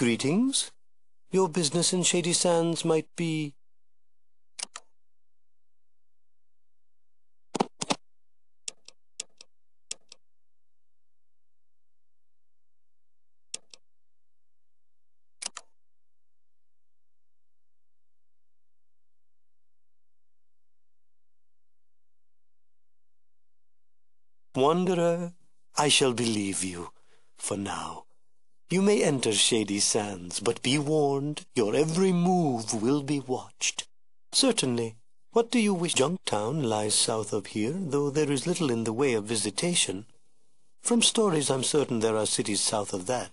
Greetings. Your business in Shady Sands might be... Wanderer, I shall believe you, for now. You may enter Shady Sands, but be warned, your every move will be watched. Certainly. What do you wish? Junktown lies south of here, though there is little in the way of visitation. From stories I'm certain there are cities south of that.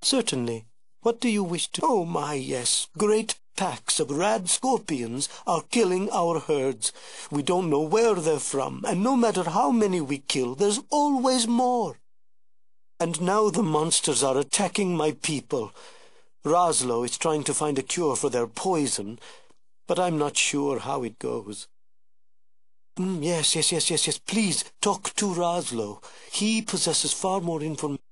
Certainly. What do you wish to... Oh, my, yes. Great packs of rad scorpions are killing our herds. We don't know where they're from, and no matter how many we kill, there's always more. And now the monsters are attacking my people. Razlo is trying to find a cure for their poison, but I'm not sure how it goes. Mm, yes, yes, yes, yes, yes. Please, talk to Razlo. He possesses far more information.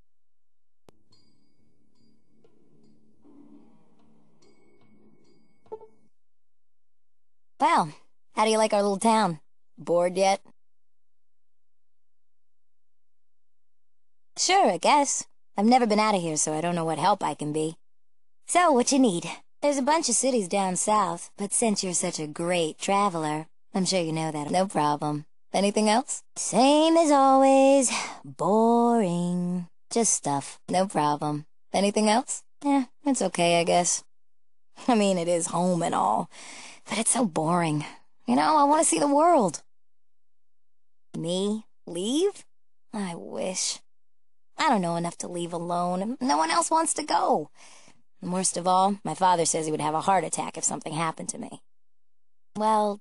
Well, how do you like our little town? Bored yet? Sure, I guess. I've never been out of here, so I don't know what help I can be. So, what you need? There's a bunch of cities down south, but since you're such a great traveler, I'm sure you know that. No problem. Anything else? Same as always. Boring. Just stuff. No problem. Anything else? Eh, it's okay, I guess. I mean, it is home and all, but it's so boring. You know, I want to see the world. Me? Leave? I wish. I don't know enough to leave alone. No one else wants to go. Worst of all, my father says he would have a heart attack if something happened to me. Well,